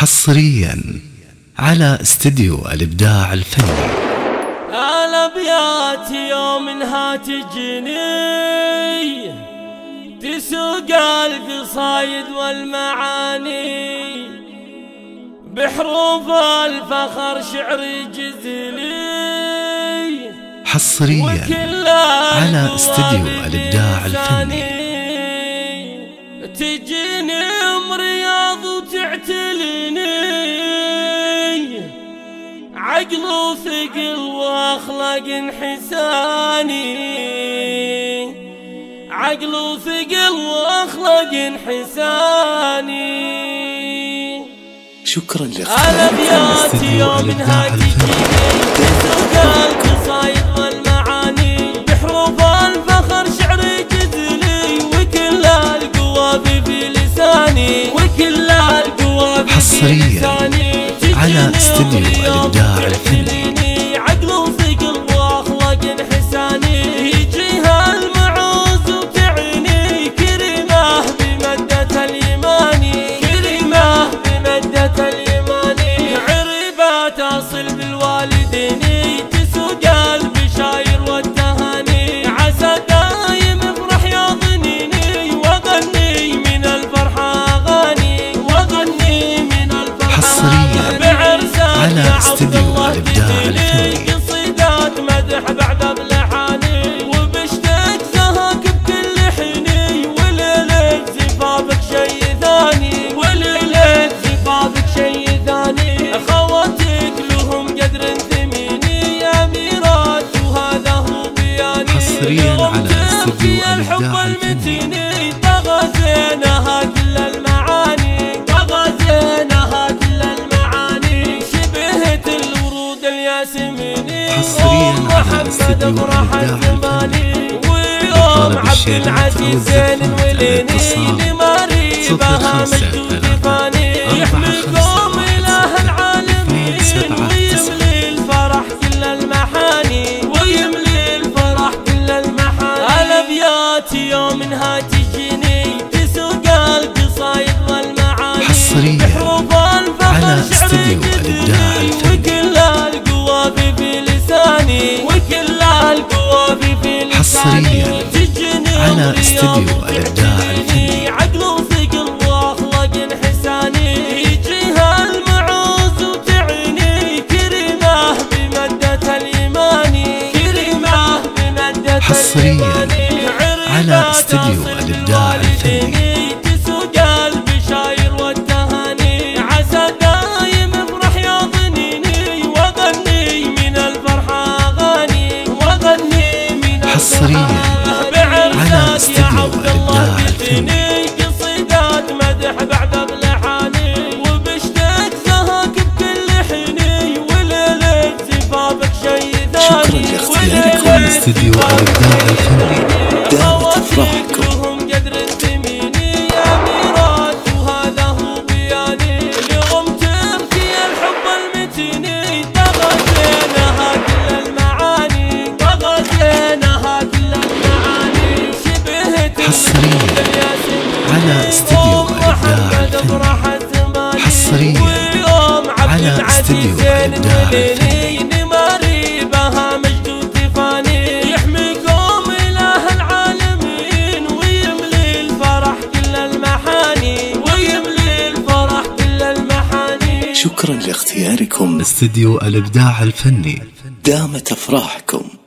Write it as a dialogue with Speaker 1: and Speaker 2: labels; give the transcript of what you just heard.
Speaker 1: حصريا على استديو الإبداع الفني.
Speaker 2: الأبيات يوم انها تجني تسوق القصايد والمعاني بحروف الفخر شعري جزلي
Speaker 1: حصريا على استديو الإبداع الفني.
Speaker 2: تجيني. عقل وثقل واخلاق انحساني عقل وثقل واخلاق انحساني
Speaker 1: شكرا لك.
Speaker 2: الابيات يوم نهاية تسوق القصايد والمعاني. بحروف الفخر شعري جزلي وكل القوافي في لساني. وكل القوافي في
Speaker 1: حصرياً.
Speaker 2: لساني.
Speaker 1: على استديو
Speaker 2: يوم
Speaker 1: الفني.
Speaker 2: تعتليني عقل وثقل واخلاق المعوز اليماني عربة تصل عبد
Speaker 1: استديو
Speaker 2: الله
Speaker 1: حصرياً
Speaker 2: أم
Speaker 1: على
Speaker 2: محمد
Speaker 1: استديو
Speaker 2: الزماني ويوم عبد العزيز زين وليني
Speaker 1: الاتصال
Speaker 2: لماري بها
Speaker 1: خمسة
Speaker 2: مجد
Speaker 1: ثلاثة
Speaker 2: وتفاني
Speaker 1: أربعة
Speaker 2: يحميكم
Speaker 1: خمسة
Speaker 2: إله
Speaker 1: اثنين
Speaker 2: العالمين ويملي الفرح كل المحاني. ويملي الفرح كل المحاني. الأبيات يوم انها لساني وكل القوافي في لساني
Speaker 1: حصرياً
Speaker 2: تجني
Speaker 1: على استديو
Speaker 2: تعتليني
Speaker 1: الفني.
Speaker 2: عقل وثقل وأخلاق انحساني يجيها المعوز وتعني كريمه بمدة اليماني كريمه بمدة
Speaker 1: حصرياً على استديو
Speaker 2: تصل طغى زينها كل المعاني. شبهت
Speaker 1: حصرياً على استديو
Speaker 2: محمد
Speaker 1: الفني. حصرياً على استديو
Speaker 2: زين
Speaker 1: الإبداع شكرا لاختياركم. استديو الإبداع الفني. دامت أفراحكم.